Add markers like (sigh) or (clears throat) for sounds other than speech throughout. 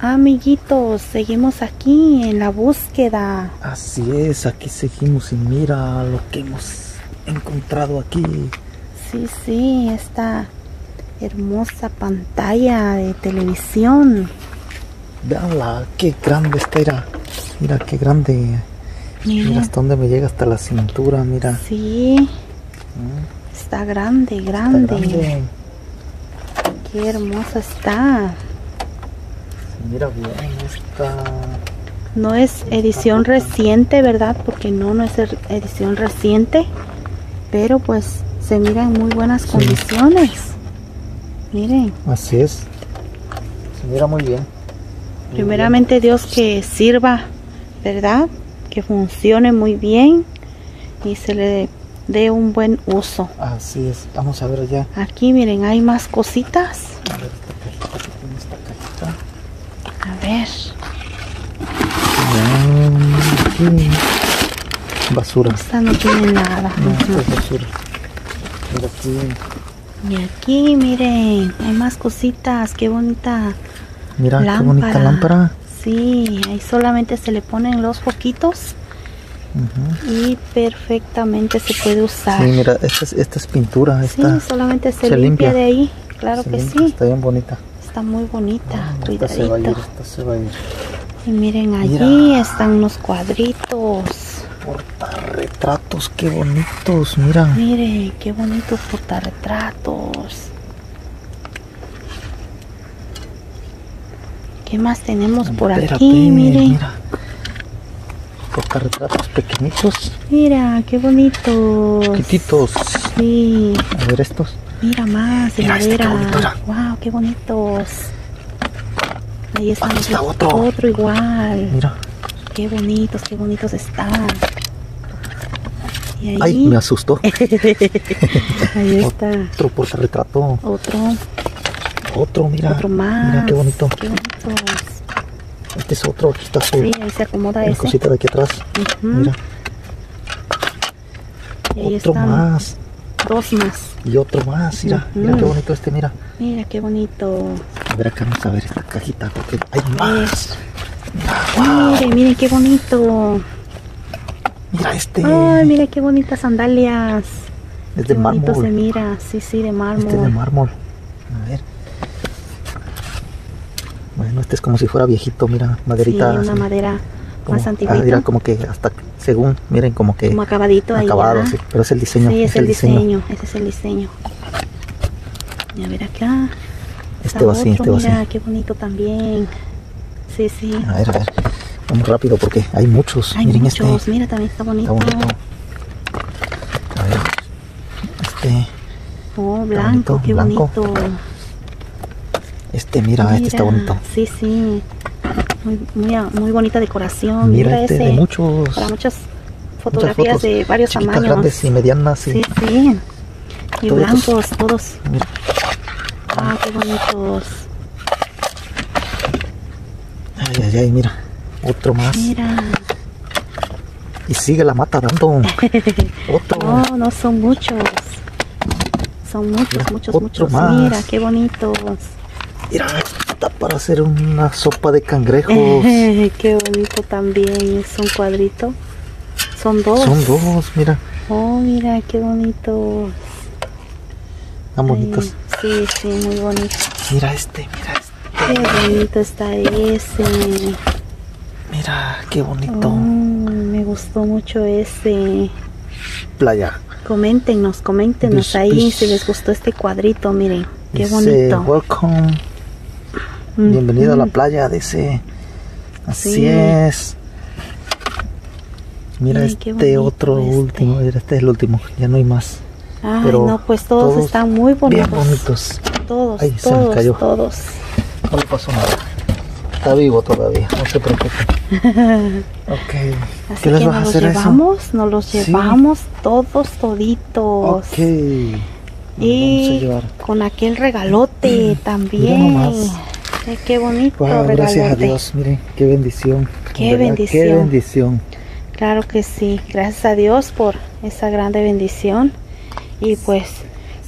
Amiguitos, seguimos aquí en la búsqueda. Así es, aquí seguimos y mira lo que hemos encontrado aquí. Sí, sí, esta hermosa pantalla de televisión. Veanla, qué grande está, mira, mira qué grande. Mira, hasta dónde me llega, hasta la cintura, mira. Sí, Mm, está grande, está grande. grande. Qué hermosa está. Mira bien, está. No es edición reciente, ¿verdad? Porque no, no es er- edición reciente. Pero pues se mira en muy buenas Sí. condiciones. Miren, Así es. Se mira muy bien. Muy primeramente Dios que sirva, ¿verdad? Que funcione muy bien y se le dé un buen uso. Así es. Vamos a ver allá. Aquí miren, hay más cositas. A ver esta cajita que tiene esta cajita. Aquí. Basura. esta no tiene nada. No, Ujú. esta es basura. Mira aquí. Y aquí miren, hay más cositas. Qué bonita Mira qué bonita lámpara. Sí, ahí solamente se le ponen los foquitos y perfectamente se puede usar. Sí, mira, esta es, esta es pintura. Sí, Esta solamente se, se limpia, limpia. de ahí. Claro se que limpia, sí. Está bien bonita. Está muy bonita. Ah, esta se va a ir, Cuidadito. esta se va a ir. Y miren, allí Mira. están unos cuadritos. Portarretratos, qué bonitos, mira. Miren, qué bonitos portarretratos. ¿Qué más tenemos por aquí? Miren. Mira. Portarretratos pequeñitos, Mira, qué bonitos. chiquititos. Sí. A ver estos. Mira más, de Mira este, qué madera. era. Wow, qué bonitos. Ahí está, Aquí está otro. otro igual. Mira. Qué bonitos, qué bonitos están. Y ahí, Ay, me asustó. (laughs) ahí está Otro portarretrato. otro, Otro, mira. otro más. Mira qué bonito. Qué bonitos. Este es otro. Aquí está su Sí, ahí se acomoda ese. cosita de aquí atrás. Mira. Y ahí Otro están más. Dos más. Y otro más. Mira. Mira qué bonito este. Mira. Mira qué bonito. A ver acá vamos a ver esta cajita. Porque hay más. Miren, miren qué bonito. Mira este. Ay, mira qué bonitas sandalias. es Qué de bonito se mármol. mira. Sí, sí, de mármol. Este es de mármol. A ver. Bueno, este es como si fuera viejito, mira, Sí, maderita. una así, madera como- más ah, antiguita. mira, como que hasta, según, miren, como que como acabadito acabado, sí, pero es el diseño. Sí, es, el diseño. Ese es el diseño. Y a ver acá. Este va así, este va mira, qué bonito también. Sí, sí. A ver, a ver. Vamos rápido porque hay muchos. Hay miren muchos. este. Mira, también está bonito. Está bonito. A ver. Este, Oh, blanco, bonito, qué blanco. bonito. este, mira, este está Mira, bonito. Sí, sí. Muy, muy, muy bonita decoración. Mira, Mira, este ese. de muchos. Para muchas muchas fotografías fotos, de varios chiquitas, tamaños. grandes y medianas. Y, Sí, sí. Y Todos estos. blancos, todos. Mira, Ah, qué bonitos. ay, ay, ay, mira. Otro más. Mira. Y sigue la mata dando. (laughs) Otro. No, no son muchos. Son muchos, Mira, muchos, muchos. más. Mira, qué bonitos. Mira, está para hacer una sopa de cangrejos. qué bonito también. Es un cuadrito. Son dos. Son dos, mira. Oh, mira, qué bonitos. Están bonitos. Sí, sí, muy bonito. Mira este, mira este. Qué bonito está ese. Mira, qué bonito. Oh, me gustó mucho ese. Playa. Coméntenos, coméntenos Bis, ahí si les gustó este cuadrito, miren. Qué Dice, bonito. welcome. Bienvenido a la Ujú. playa, dice. Así Sí. es. Mira Ay, este otro este. último. Mira, este es el último. Ya no hay más. Ay, pero no, pues todos, todos están muy bonitos. Bien bonitos. Todos, Ay, se me todos, cayó. todos. No le pasó nada. Está vivo todavía, no se preocupe. (laughs) ok. Así ¿Qué les que vas a nos los hacer eso? llevamos, nos los Sí. llevamos todos toditos. Ok. Nos Y con aquel regalote también. nomás. Ay, qué bonito Wow, gracias a. Dios, miren, qué bendición. Qué ¿verdad? Qué bendición. bendición. Claro que sí. Gracias a Dios por esa grande bendición. Y pues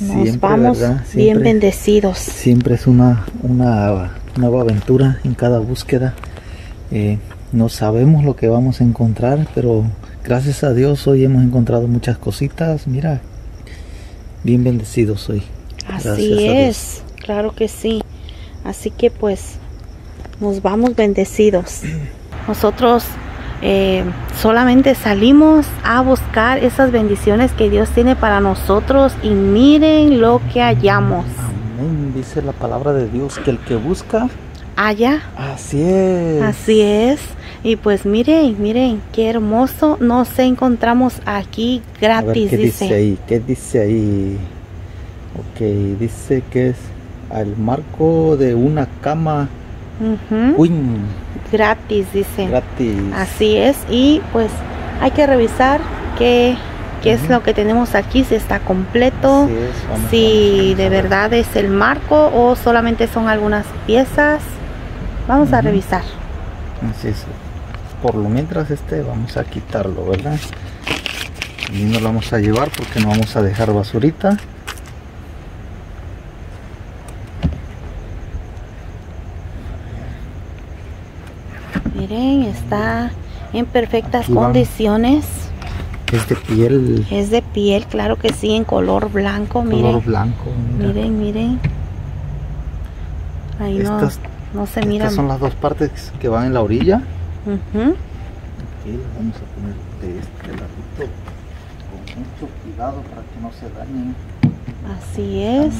nos Siempre, vamos bien bendecidos. Siempre es una, una nueva aventura en cada búsqueda. Eh, no sabemos lo que vamos a encontrar, pero gracias a Dios hoy hemos encontrado muchas cositas. Mira, bien bendecidos hoy. Así es, claro que sí. Así que pues nos vamos bendecidos. (clears throat) Nosotros eh, solamente salimos a buscar esas bendiciones que Dios tiene para nosotros y miren lo que hallamos. Amén. Dice la palabra de Dios que el que busca haya. Así es. Así es. Y pues miren, miren, qué hermoso nos encontramos aquí gratis. ¿qué dice. ahí? ¿Qué dice ahí? Ok, dice que es al marco de una cama queen. Gratis, dice. Gratis. Así es. Y pues hay que revisar qué, qué es lo que tenemos aquí, si está completo, si de verdad es el marco o solamente son algunas piezas. Vamos a revisar. Así es por lo mientras este vamos a quitarlo verdad y no lo vamos a llevar porque no vamos a dejar basurita miren está en perfectas condiciones. Es de piel. Es de piel claro que sí en color blanco miren. blanco miren miren. Ahí no, no se mira estas son las dos partes que van en la orilla. Aquí vamos a poner de este ladito con mucho cuidado para que no se dañen. Así es.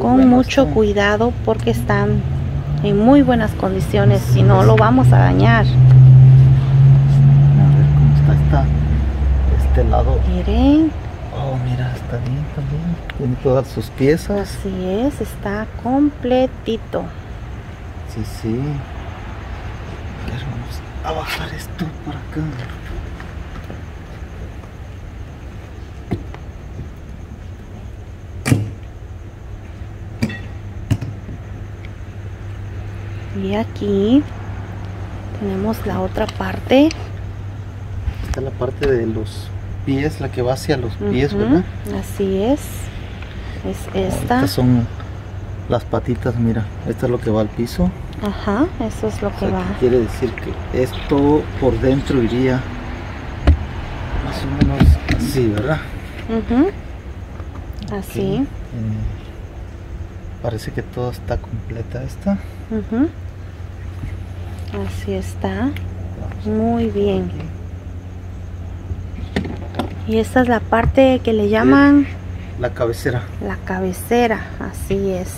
con mucho este. cuidado porque están en muy buenas condiciones y no lo vamos a dañar. A ver cómo está esta, este lado. Miren. Oh, mira, está bien también. Tiene todas sus piezas. Así es, está completito. Sí, sí vamos a bajar esto por acá. Y aquí tenemos la otra parte. Esta es la parte de los pies, la que va hacia los pies, ¿verdad? Así es. Es esta. Estas son las patitas, mira. Esta es lo que va al piso. Ajá, eso es lo que va. Quiere decir que esto por dentro iría más o menos así, ¿verdad? Así. Eh, parece que todo está completa esta. Así está. Muy bien. Y esta es la parte que le llaman... La cabecera. La cabecera, así es.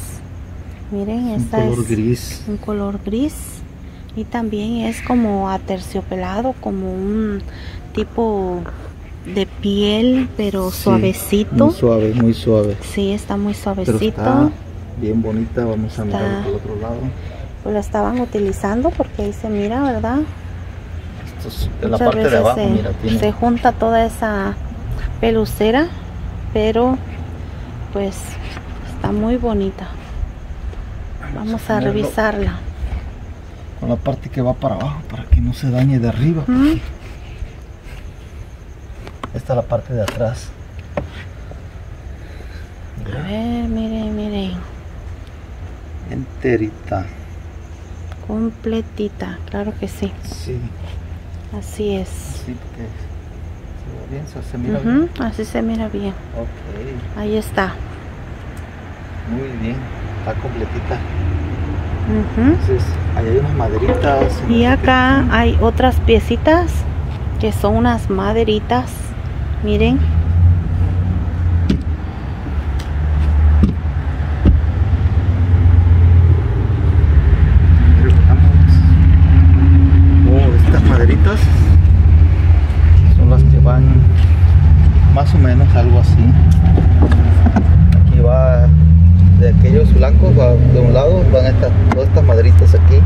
Miren, esta es gris. un color gris y también es como aterciopelado, como un tipo de piel, pero suavecito. Muy suave, muy suave. Sí, está muy suavecito. bien bonita, vamos a mirar por otro lado. Pues la estaban utilizando porque ahí se mira, ¿verdad? Esto es en la parte de abajo, se, mira, tiene... se junta toda esa pelucera, pero pues está muy bonita. Vamos a, revisarla. Con la parte que va para abajo para que no se dañe de arriba. Esta es la parte de atrás. A ver, miren, miren. Enterita. Completita, claro que sí. Sí. Así es. Sí, se ve bien, se mira bien. Así se mira bien. Ok. Ahí está. Muy bien, está completita. Entonces, ahí hay unas maderitas. Y acá hay otras piecitas que son unas maderitas. Miren. Oh, estas maderitas son las que van más o menos algo así. Aquí va de aquellos blancos de un lado van estas, todas estas maderitas aquí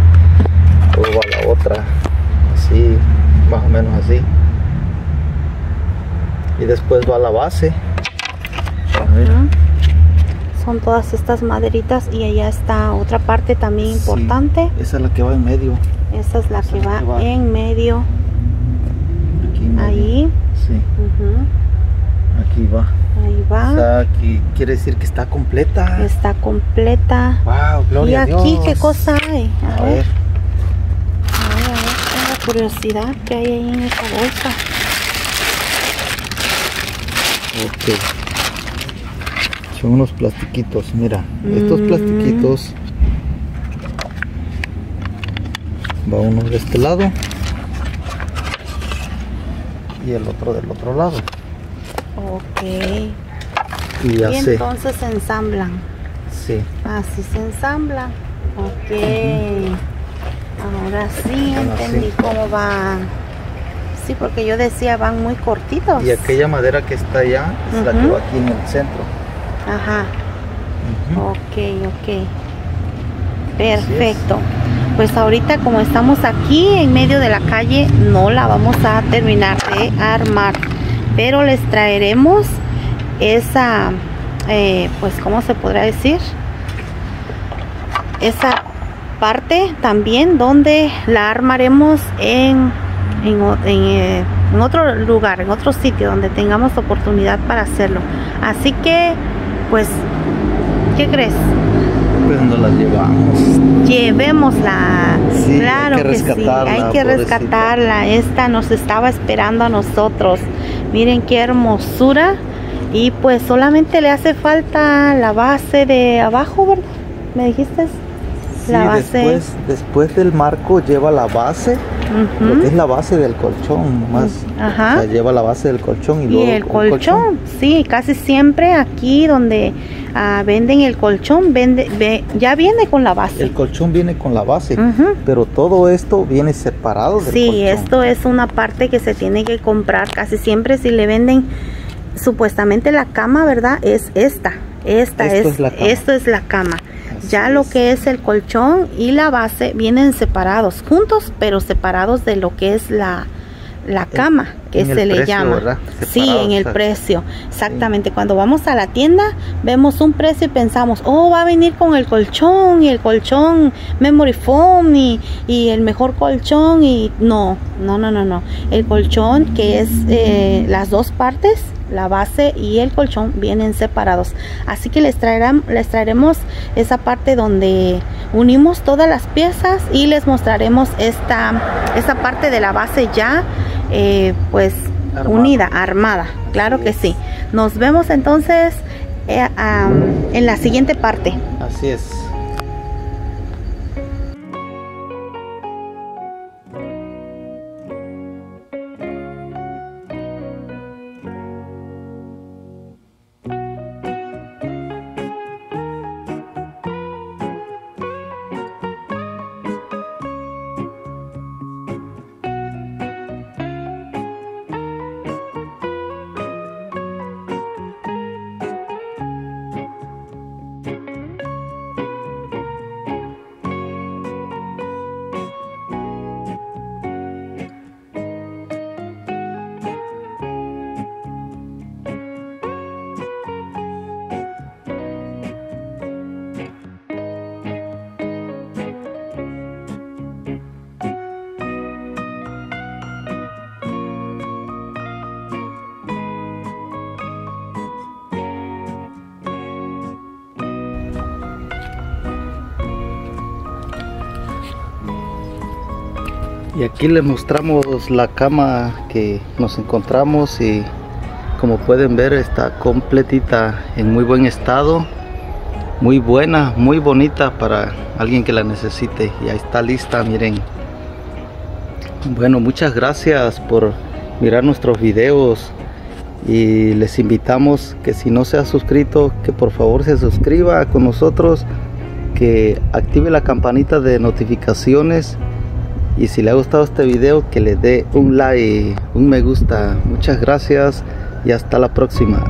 luego va la otra así más o menos así. Y después va la base. Son todas estas maderitas y allá está otra parte también importante. esa es la que va en medio. Esa es la, que, va en medio. Aquí ahí. Sí Aquí va. Ahí O va. sea, quiere decir que está completa. Está completa. Wow, ¿Y gloria a Dios. aquí qué cosa hay? A A ver, ver. a ver, a ver. Tengo curiosidad que hay ahí en esa bolsa. Ok. Son unos plastiquitos, mira. Estos Mm. plastiquitos. Va uno de este lado. Y el otro del otro lado. Ok. Y sé. entonces se ensamblan. Sí. Así se ensamblan. Ok. Ahora sí así. entendí cómo van. Sí, porque yo decía van muy cortitos. Y aquella madera que está allá es la que va aquí en el centro. Ajá. Ok, ok. Perfecto. Pues ahorita como estamos aquí en medio de la calle, no la vamos a terminar de armar. Pero les traeremos esa, eh, pues, ¿cómo se podrá decir? Esa parte también donde la armaremos en, en, en, eh, en otro lugar, en otro sitio donde tengamos oportunidad para hacerlo. Así que, pues, ¿qué crees? Pues nos la llevamos. Llevémosla. Sí, hay claro que que, sí, hay que pobrecita. rescatarla. Esta nos estaba esperando a nosotros. Miren qué hermosura. Y pues solamente le hace falta la base de abajo, ¿verdad? ¿Me dijiste? Sí, La base. después, después del marco lleva la base, Ujú. lo que es la base del colchón, más. Ajá. O sea, lleva la base del colchón y, Y luego el colchón, sí, casi siempre aquí donde ah, venden el colchón, vende, ve- ya viene con la base. El colchón viene con la base, pero todo esto viene separado del Sí, colchón. esto es una parte que se tiene que comprar casi siempre si le venden supuestamente la cama, ¿verdad? Es esta. Esta Esto es, es la cama. esto es la cama. Así ya lo que es el colchón y la base vienen separados, juntos, pero separados de lo que es la, la cama, que se le precio, llama. Sí, en el precio. Exactamente. Cuando vamos a la tienda, vemos un precio y pensamos, oh, va a venir con el colchón y el colchón memory foam y, y el mejor colchón y no, no, no, no, no. El colchón que es eh, las dos partes, la base y el colchón vienen separados. Así que les traerán, les traeremos esa parte donde unimos todas las piezas y les mostraremos esta, esta parte de la base ya eh, pues Armada. unida, armada. Claro que sí. Nos vemos entonces eh, en la siguiente parte. Así es. Y aquí les mostramos la cama que nos encontramos y como pueden ver está completita en muy buen estado. Muy buena, muy bonita para alguien que la necesite. Y ahí está lista, miren. Bueno, muchas gracias por mirar nuestros videos y les invitamos que si no se ha suscrito, que por favor se suscriba con nosotros, que active la campanita de notificaciones y si le ha gustado este video que le dé un like, un me gusta. Muchas gracias y hasta la próxima.